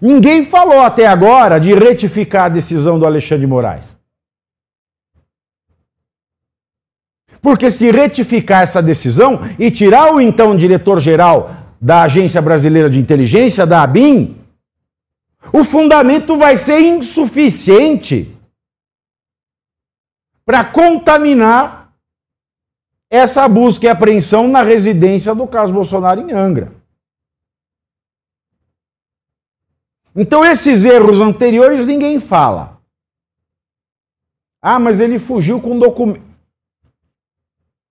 Ninguém falou até agora de retificar a decisão do Alexandre Moraes. Porque se retificar essa decisão e tirar o então diretor-geral da Agência Brasileira de Inteligência, da ABIN, o fundamento vai ser insuficiente para contaminar essa busca e apreensão na residência do Carlos Bolsonaro em Angra. Então, esses erros anteriores ninguém fala. Ah, mas ele fugiu com documento.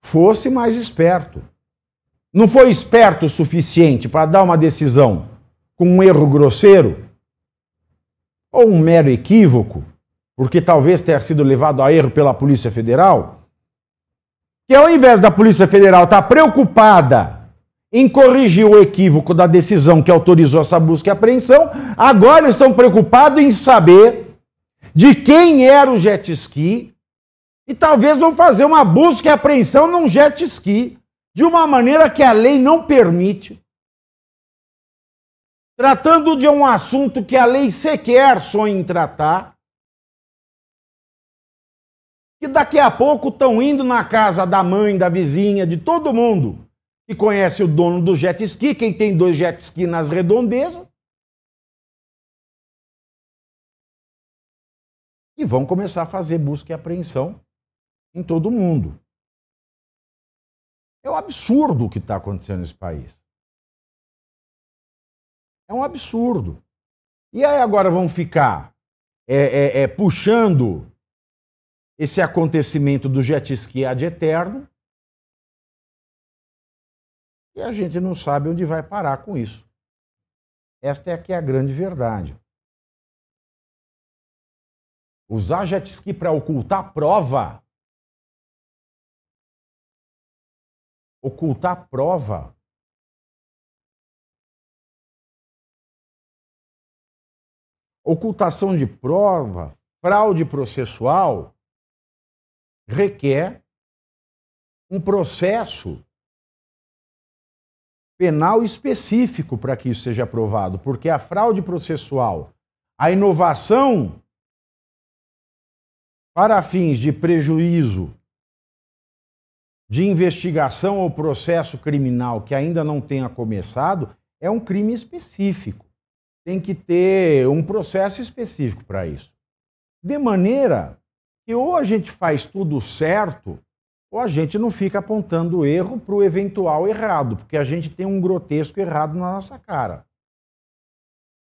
Fosse mais esperto. Não foi esperto o suficiente para dar uma decisão com um erro grosseiro? Ou um mero equívoco? Porque talvez tenha sido levado a erro pela Polícia Federal? Que ao invés da Polícia Federal estar tá preocupada em corrigir o equívoco da decisão que autorizou essa busca e apreensão, agora estão preocupados em saber de quem era o jet ski e talvez vão fazer uma busca e apreensão num jet ski de uma maneira que a lei não permite, tratando de um assunto que a lei sequer sonha em tratar, que daqui a pouco estão indo na casa da mãe, da vizinha, de todo mundo que conhece o dono do jet ski, quem tem dois jet ski nas redondezas. E vão começar a fazer busca e apreensão em todo mundo. É um absurdo o que está acontecendo nesse país. É um absurdo. E aí agora vão ficar é, é, é, puxando esse acontecimento do jet ski ad eterno e a gente não sabe onde vai parar com isso. Esta é aqui a grande verdade. Usar jet ski para ocultar prova. Ocultar prova. Ocultação de prova, fraude processual, requer um processo penal específico para que isso seja aprovado, porque a fraude processual, a inovação para fins de prejuízo de investigação ou processo criminal que ainda não tenha começado, é um crime específico. Tem que ter um processo específico para isso. De maneira que ou a gente faz tudo certo ou a gente não fica apontando o erro para o eventual errado, porque a gente tem um grotesco errado na nossa cara.